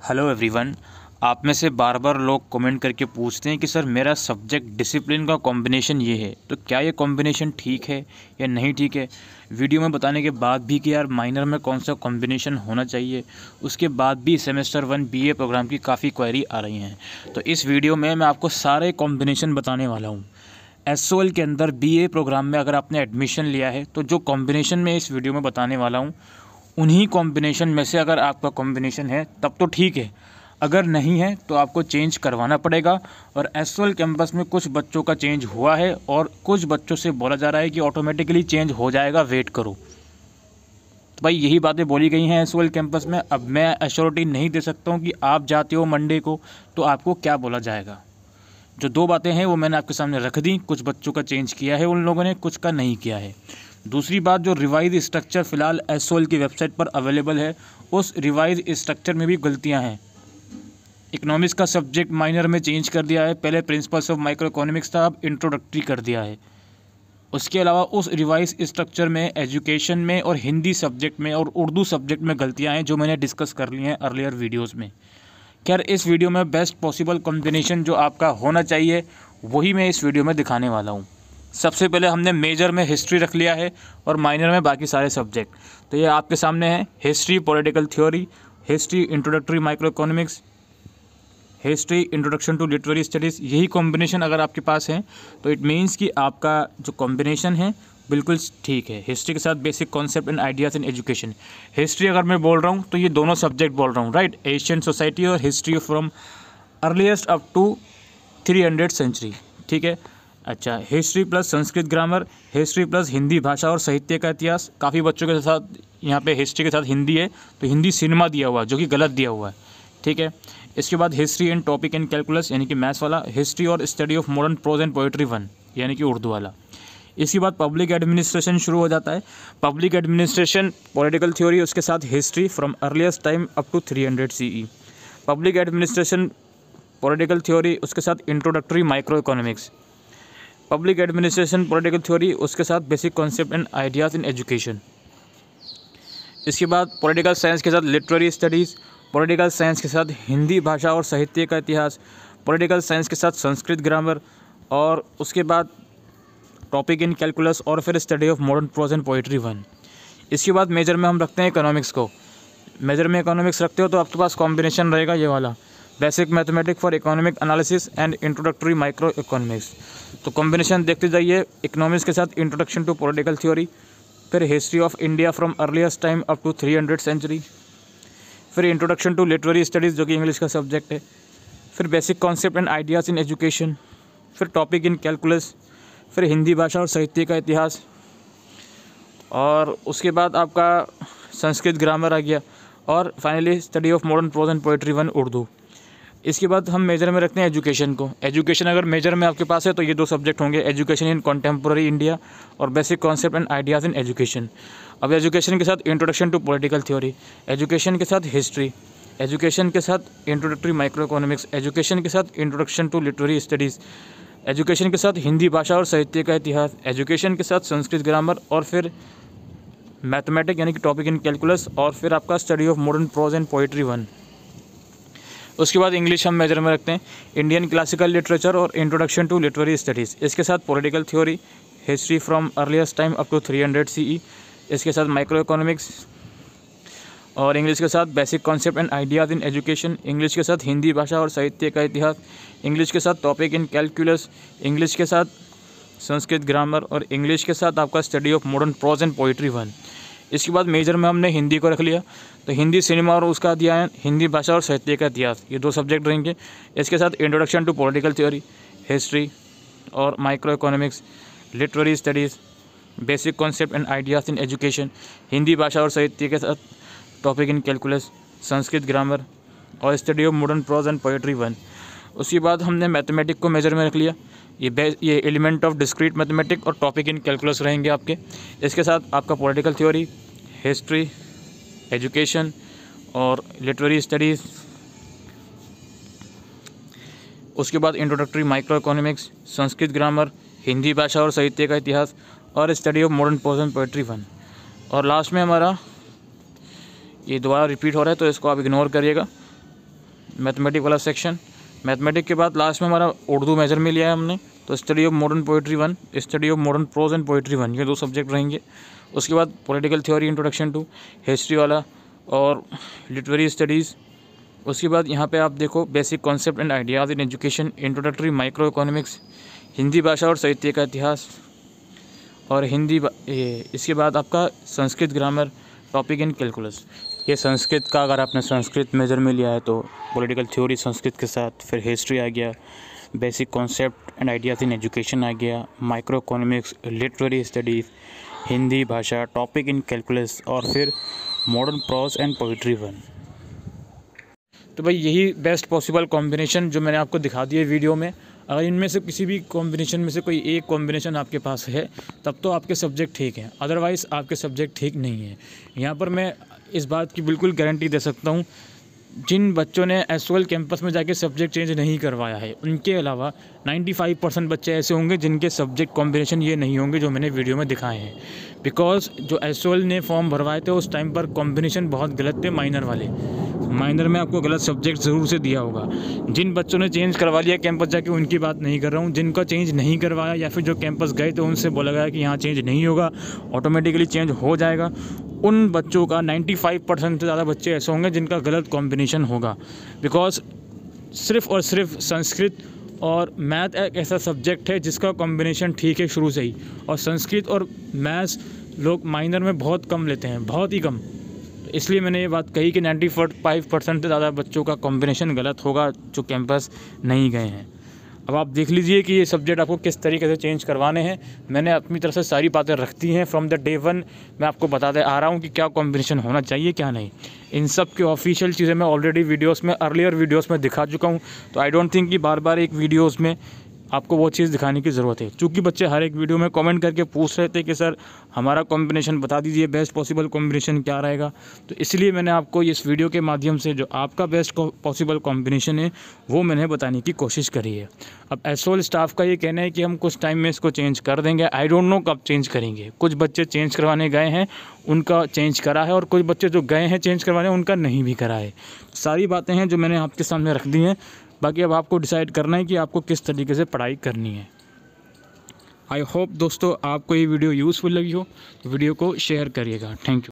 Hello everyone आप में से बार बार लोग कमेंट करके पूछते हैं कि, सर, मेरा सब्जेक्ट डिसिप्लिन का कॉम्बिनेशन ये है। तो क्या ये कॉम्बिनेशन ठीक है या नहीं ठीक है? वीडियो में बताने के बाद भी कि यार माइनर में कौन सा कॉम्बिनेशन होना चाहिए? उसके बाद भी सेमेस्टर वन बीए प्रोग्राम की काफ़ी क्वेरी आ रही हैं। तो इस वीडियो में मैं आपको सारे कॉम्बिनेशन बताने वाला हूँ। एस के अंदर बीए प्रोग्राम में अगर आपने एडमिशन लिया है तो जो कॉम्बिनेशन मैं इस वीडियो में बताने वाला हूँ उन्हीं कॉम्बिनेशन में से अगर आपका कॉम्बिनेशन है, तब तो ठीक है। अगर नहीं है तो आपको चेंज करवाना पड़ेगा। और एस कैंपस में कुछ बच्चों का चेंज हुआ है और कुछ बच्चों से बोला जा रहा है कि ऑटोमेटिकली चेंज हो जाएगा वेट करो। तो भाई, यही बातें बोली गई हैं एस कैंपस में। अब मैं एश्योरिटी नहीं दे सकता हूँ कि आप जाते हो मंडे को तो आपको क्या बोला जाएगा? जो दो बातें हैं, वो मैंने आपके सामने रख दी। कुछ बच्चों का चेंज किया है उन लोगों ने, कुछ का नहीं किया है। दूसरी बात, जो रिवाइज स्ट्रक्चर फ़िलहाल एस की वेबसाइट पर अवेलेबल है, उस रिवाइज स्ट्रक्चर में भी गलतियाँ हैं। इकोनॉमिक्स का सब्जेक्ट माइनर में चेंज कर दिया है। पहले प्रिंसिपल्स ऑफ़ माइक्रो इकोनॉमिक्स था, अब इंट्रोडक्टरी कर दिया है। उसके अलावा उस रिवाइज स्ट्रक्चर में एजुकेशन में और हिंदी सब्जेक्ट में और उर्दू सब्जेक्ट में गलतियाँ हैं, जो मैंने डिस्कस कर ली हैं अर्लियर वीडियोज़ में। खैर, इस वीडियो में बेस्ट पॉसिबल कॉम्बिनेशन जो आपका होना चाहिए, वही मैं इस वीडियो में दिखाने वाला हूँ। सबसे पहले हमने मेजर में हिस्ट्री रख लिया है और माइनर में बाकी सारे सब्जेक्ट तो ये आपके सामने है history political theory history introductory micro economics history introduction to literary studies यही कॉम्बिनेशन अगर आपके पास है तो इट मीन्स कि आपका जो कॉम्बिनेशन है, बिल्कुल ठीक है। हिस्ट्री के साथ basic concept and ideas in education history अगर मैं बोल रहा हूँ तो ये दोनों सब्जेक्ट बोल रहा हूँ राइट एशियन सोसाइटी और history from earliest up to three hundred century ठीक है? अच्छा history plus Sanskrit grammar history plus Hindi भाषा और साहित्य का इतिहास, काफ़ी बच्चों के साथ, यहाँ पे हिस्ट्री के साथ हिंदी है तो हिंदी सिनेमा दिया हुआ है, जो कि गलत दिया हुआ है, ठीक है? इसके बाद history and topic and calculus यानी कि मैथ्स वाला हिस्ट्री और study of modern prose and poetry one यानी कि उर्दू वाला। इसके बाद पब्लिक एडमिनिस्ट्रेशन शुरू हो जाता है। पब्लिक एडमिनिस्ट्रेशन पॉलिटिकल थ्योरी उसके साथ history from earliest time up to three hundred C E public administration political theory उसके साथ introductory micro economics public administration political theory उसके साथ basic concept and ideas in education इसके बाद political science के साथ लिटरेरी स्टडीज़ पॉलिटिकल साइंस के साथ हिंदी भाषा और साहित्य का इतिहास पॉलिटिकल साइंस के साथ संस्कृत ग्रामर और उसके बाद टॉपिक इन कैलकुलस और फिर study of modern prose and poetry one इसके बाद मेजर में हम रखते हैं इकोनॉमिक्स को. मेजर में इकोनॉमिक्स रखते हो तो आपके पास कॉम्बिनेशन रहेगा ये वाला. Basic mathematic for economic analysis and introductory micro economics तो कॉम्बिनेशन देखते जाइए इकोनॉमिक्स के साथ इंट्रोडक्शन टू पॉलिटिकल थ्योरी फिर history of India from earliest time up to three hundred century फिर इंट्रोडक्शन टू लिटरेरी स्टडीज़ जो कि इंग्लिश का सब्जेक्ट है, फिर basic concept and ideas in education फिर टॉपिक इन कैलकुलस फिर हिंदी भाषा और साहित्य का इतिहास, और उसके बाद आपका संस्कृत ग्रामर आ गया, और finally study of modern prose and poetry one Urdu इसके बाद हम मेजर में रखते हैं एजुकेशन को। एजुकेशन अगर मेजर में आपके पास है तो ये दो सब्जेक्ट होंगे एजुकेशन इन कॉन्टेम्प्रेरी इंडिया और basic concept and ideas in education अब एजुकेशन के साथ introduction to political theory education के साथ हिस्ट्री एजुकेशन के साथ इंट्रोडक्टरी माइक्रो इकोनॉमिक्स एजुकेशन के साथ introduction to literary studies education के साथ हिंदी भाषा और साहित्य का इतिहास एजुकेशन के साथ संस्कृत ग्रामर और फिर मैथमेटिक यानी कि टॉपिक इन कैलकुलस और फिर आपका study of modern prose and poetry one उसके बाद इंग्लिश हम मेजर में रखते हैं। इंडियन क्लासिकल लिटरेचर और इंट्रोडक्शन टू लिटरेरी स्टडीज़ इसके साथ political theory history from earliest time up to three hundred C इसके साथ माइक्रो इकोनॉमिक्स और इंग्लिश के साथ basic concept and ideas in education English के साथ हिंदी भाषा और साहित्य का इतिहास। इंग्लिश के साथ टॉपिक इन कैलकुलस इंग्लिश के साथ संस्कृत ग्रामर और इंग्लिश के साथ आपका study of modern prose and poetry one इसके बाद मेजर में हमने हिंदी को रख लिया। तो हिंदी सिनेमा और उसका अध्ययन, हिंदी भाषा और साहित्य का इतिहास, ये दो सब्जेक्ट रहेंगे। इसके साथ introduction to political theory history और micro economics literary studies basic concept and ideas in education Hindi भाषा और साहित्य के साथ topic in calculus Sanskrit grammar और study of modern prose and poetry one उसके बाद हमने मैथमेटिक को मेजर में रख लिया। ये ये एलिमेंट ऑफ़ डिस्क्रीट मैथमेटिक और टॉपिक इन कैलकुलस रहेंगे आपके। इसके साथ आपका पॉलिटिकल थ्योरी हिस्ट्री एजुकेशन और लिटरेरी स्टडीज़ उसके बाद introductory micro economics Sanskrit grammar Hindi भाषा और साहित्य का इतिहास और study of modern prose and poetry one और लास्ट में हमारा ये दोबारा रिपीट हो रहा है तो इसको आप इग्नोर करिएगा। मैथमेटिक वाला सेक्शन मैथमेटिक के बाद लास्ट में हमारा उर्दू मेजर में लिया है हमने तो study of modern poetry one study of modern prose and poetry one ये दो सब्जेक्ट रहेंगे। उसके बाद political theory introduction to history वाला और लिटरेरी स्टडीज़ उसके बाद यहाँ पे आप देखो basic concept and ideas in education introductory micro economics Hindi भाषा और साहित्य का इतिहास और हिंदी इसके बाद आपका Sanskrit grammar topic in calculus ये संस्कृत का अगर आपने संस्कृत मेजर में लिया है तो पॉलिटिकल थ्योरी संस्कृत के साथ, फिर हिस्ट्री आ गया basic concept and ideas in education आ गया micro economics literary studies Hindi भाषा टॉपिक इन कैलकुलस और फिर modern prose and poetry one तो भाई यही बेस्ट पॉसिबल कॉम्बिनेशन जो मैंने आपको दिखा दिया वीडियो में। अगर इनमें से किसी भी कॉम्बिनेशन में से कोई एक कॉम्बिनेशन आपके पास है, तब तो आपके सब्जेक्ट ठीक हैं। अदरवाइज़ आपके सब्जेक्ट ठीक नहीं है। यहाँ पर मैं इस बात की बिल्कुल गारंटी दे सकता हूँ, जिन बच्चों ने एस कैंपस में जाके सब्जेक्ट चेंज नहीं करवाया है, उनके अलावा 95 परसेंट बच्चे ऐसे होंगे जिनके सब्जेक्ट कॉम्बिनेशन ये नहीं होंगे जो मैंने वीडियो में दिखाए हैं। बिकॉज़ जो एस ने फॉर्म भरवाए थे, उस टाइम पर कॉम्बिनेशन बहुत गलत थे माइनर वाले। माइनर में आपको गलत सब्जेक्ट ज़रूर से दिया होगा। जिन बच्चों ने चेंज करवा लिया कैंपस जाके, उनकी बात नहीं कर रहा हूँ। जिनका चेंज नहीं करवाया या फिर जो कैंपस गए तो उनसे बोला गया कि यहाँ चेंज नहीं होगा ऑटोमेटिकली चेंज हो जाएगा। उन बच्चों का 95 परसेंट से ज़्यादा बच्चे ऐसे होंगे जिनका गलत कॉम्बिनेशन होगा। बिकॉज़ सिर्फ़ और सिर्फ़ संस्कृत और मैथ एक ऐसा सब्जेक्ट है जिसका कॉम्बिनेशन ठीक है शुरू से ही। और संस्कृत और मैथ्स लोग माइनर में बहुत कम लेते हैं, बहुत ही कम। इसलिए मैंने ये बात कही कि नाइन्टी फाइव परसेंट से ज़्यादा बच्चों का कॉम्बिनेशन गलत होगा जो कैंपस नहीं गए हैं। अब आप देख लीजिए कि ये सब्जेक्ट आपको किस तरीके से चेंज करवाने हैं। मैंने अपनी तरफ़ से सारी बातें रखती हैं। फ्रॉम द डे वन मैं आपको बताते आ रहा हूँ कि क्या कॉम्बिनेशन होना चाहिए, क्या नहीं। इन सब के ऑफिशियल चीज़ें मैं ऑलरेडी वीडियोस में अर्लियर वीडियोस में दिखा चुका हूँ। तो आई डोंट थिंक कि बार बार एक वीडियोज़ में आपको वो चीज़ दिखाने की ज़रूरत है। क्योंकि बच्चे हर एक वीडियो में कमेंट करके पूछ रहे थे कि, सर, हमारा कॉम्बिनेशन बता दीजिए बेस्ट पॉसिबल कॉम्बिनेशन क्या रहेगा? तो इसलिए मैंने आपको इस वीडियो के माध्यम से जो आपका बेस्ट पॉसिबल कॉम्बिनेशन है, वो मैंने बताने की कोशिश करी है। अब एसोल स्टाफ का ये कहना है कि हम कुछ टाइम में इसको चेंज कर देंगे। आई डोंट नो कब चेंज करेंगे। कुछ बच्चे चेंज करवाने गए हैं, उनका चेंज करा है और कुछ बच्चे जो गए हैं चेंज करवाने, उनका नहीं भी करा है। सारी बातें हैं जो मैंने आपके सामने रख दी हैं। बाकी अब आपको डिसाइड करना है कि आपको किस तरीके से पढ़ाई करनी है। आई होप दोस्तों आपको ये वीडियो यूज़फुल लगी हो। तो वीडियो को शेयर करिएगा। Thank you